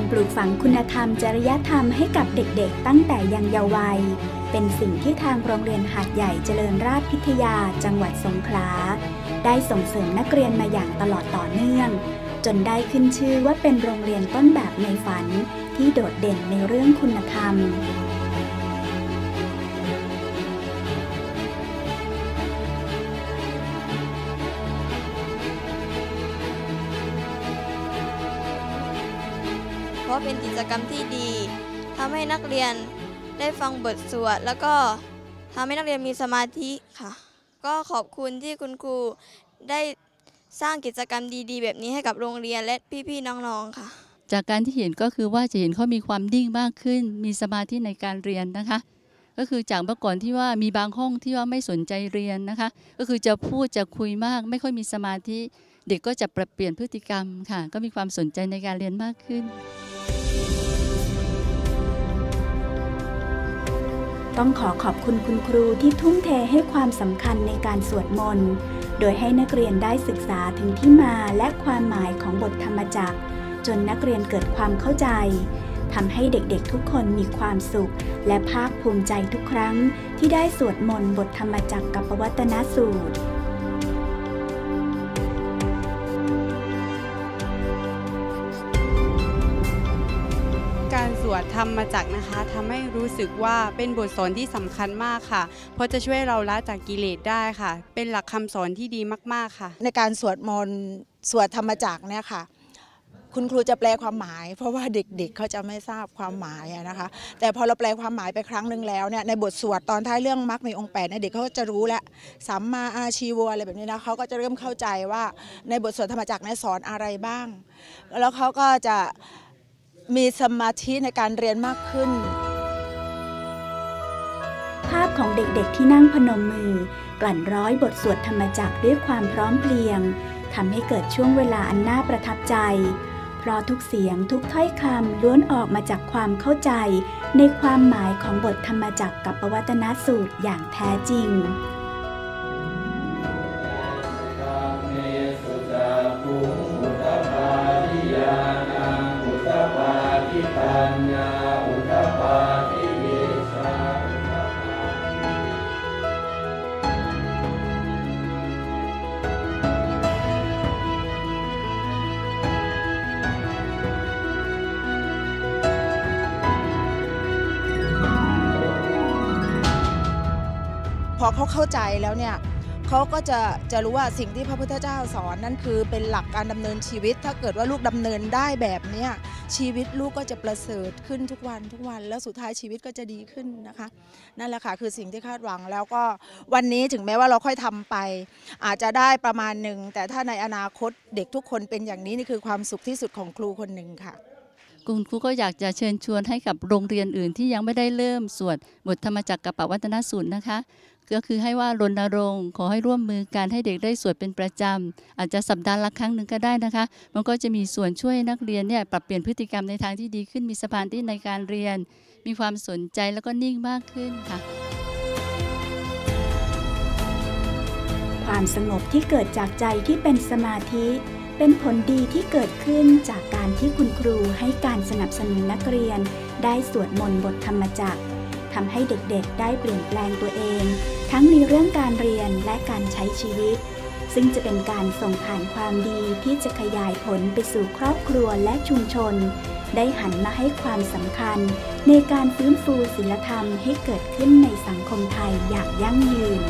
การปลูกฝังคุณธรรม จริยธรรมให้กับเด็กๆ ตั้งแต่ยังเยาว์วัย เป็นสิ่งที่ทางโรงเรียนหาดใหญ่เจริญราชพิทยาจังหวัดสงขลา ได้ส่งเสริมนักเรียนมาอย่างตลอดต่อเนื่อง จนได้ขึ้นชื่อว่าเป็นโรงเรียนต้นแบบในฝัน ที่โดดเด่นในเรื่องคุณธรรม ราะเป็นกิจกรรมที่ดีทำให้นักเรียนได้ฟังบทสวด แล้วก็ทำให้นักเรียนมีสมาธิค่ะ ก็ขอบคุณที่คุณครูได้สร้างกิจกรรมดีๆ แบบนี้ให้กับโรงเรียนและพี่ๆน้องๆค่ะ จากการที่เห็นก็คือว่าจะเห็นเขามีความนิ่งมากขึ้น มีสมาธิในการเรียนนะคะ ก็คือจากเมื่อก่อนที่ว่ามีบางห้องที่ว่าไม่สนใจเรียนนะคะ ก็คือจะพูดจะคุยมาก ไม่ค่อยมีสมาธิ เด็กก็จะปรับเปลี่ยนพฤติกรรมค่ะ ก็มีความสนใจในการเรียนมากขึ้น ต้องขอขอบคุณคุณครูที่ทุ่มเทให้ความสำคัญในการสวดมนต์ โดยให้นักเรียนได้ศึกษาถึงที่มาและความหมายของบทธรรมจักร จนนักเรียนเกิดความเข้าใจทำให้เด็กๆทุกคนมีความสุข และภาคภูมิใจทุกครั้งที่ได้สวดมนต์บทธรรมจักรกับปวัตนสูตร ดธรรมมาจากนะคะทำให้รู้สึกว่าเป็นบทสอนที่สำคัญมากค่ะ เพราะจะช่วยเราละจากกิเลสได้ค่ะ เป็นหลักคำสอนที่ดีมากๆค่ะ ในการสวดมนต์สวดธรรมจักรเนี่ยค่ะ คุณครูจะแปลความหมาย เพราะว่าเด็กๆเขาจะไม่ทราบความหมายนะคะ แต่พอเราแปลความหมายไปครั้งหนึ่งแล้วเนี่ยในบทสวดตอนท้ายเรื่องมรรคมีองค์แปดเนี่ยเด็กเขาก็จะรู้แล้วสัมมาอาชีวะอะไรแบบนี้นะเขาก็จะเริ่มเข้าใจว่าในบทสวดธรรมจักรเนี่ยสอนอะไรบ้าง แล้วเขาก็จะ มีสมาธิในการเรียนมากขึ้น ภาพของเด็กๆที่นั่งพนมมือ กลั่นร้อยบทสวดธรรมจักรด้วยความพร้อมเพรียงทำให้เกิดช่วงเวลาอันน่าประทับใจ เพราะทุกเสียงทุกถ้อยคำล้วนออกมาจากความเข้าใจ ในความหมายของบทธรรมจักรกับปวัตนสูตรอย่างแท้จริง เขาเข้าใจแล้วเนี่ยเขาก็จะจะรู้ว่าสิ่งที่พระพุทธเจ้าสอนนั่นคือเป็นหลักการดำเนินชีวิต ถ้าเกิดว่าลูกดำเนินได้แบบเนี้ยชีวิตลูกก็จะประเสริฐขึ้นทุกวันทุกวัน แล้วสุดท้ายชีวิตก็จะดีขึ้นนะคะ นั่นแหละค่ะคือสิ่งที่คาดหวังแล้วก็วันนี้ถึงแม้ว่าเราค่อยทำไป อาจจะได้ประมาณหนึ่งแต่ถ้าในอนาคตเด็กทุกคนเป็นอย่างนี้นี่คือความสุขที่สุดของครูคนหนึ่งค่ะคุณครูก็อยากจะเชิญชวนให้กับโรงเรียนอื่นที่ยังไม่ได้เริ่มสวดบทธรรมจักรกับปวัตนสูตรนะคะ ก็คือให้ว่ารณรงค์ขอให้ร่วมมือการให้เด็กได้สวดเป็นประจำ อาจจะสัปดาห์ละครั้งหนึ่งก็ได้นะคะ มันก็จะมีส่วนช่วยนักเรียนเนี่ยปรับเปลี่ยนพฤติกรรมในทางที่ดีขึ้นมีสมาธิในการเรียน มีความสนใจแล้วก็นิ่งมากขึ้นค่ะ ความสงบที่เกิดจากใจที่เป็นสมาธิ เป็นผลดีที่เกิดขึ้นจากการที่คุณครูให้การสนับสนุนนักเรียน ได้สวดมนต์บทธรรมจักร ทำให้เด็กๆ ได้เปลี่ยนแปลงตัวเอง ทั้งในเรื่องการเรียนและการใช้ชีวิต ซึ่งจะเป็นการส่งผ่านความดีที่จะขยายผลไปสู่ครอบครัวและชุมชน ได้หันมาให้ความสำคัญ ในการฟื้นฟูศิลธรรมให้เกิดขึ้นในสังคมไทยอย่างยั่งยืน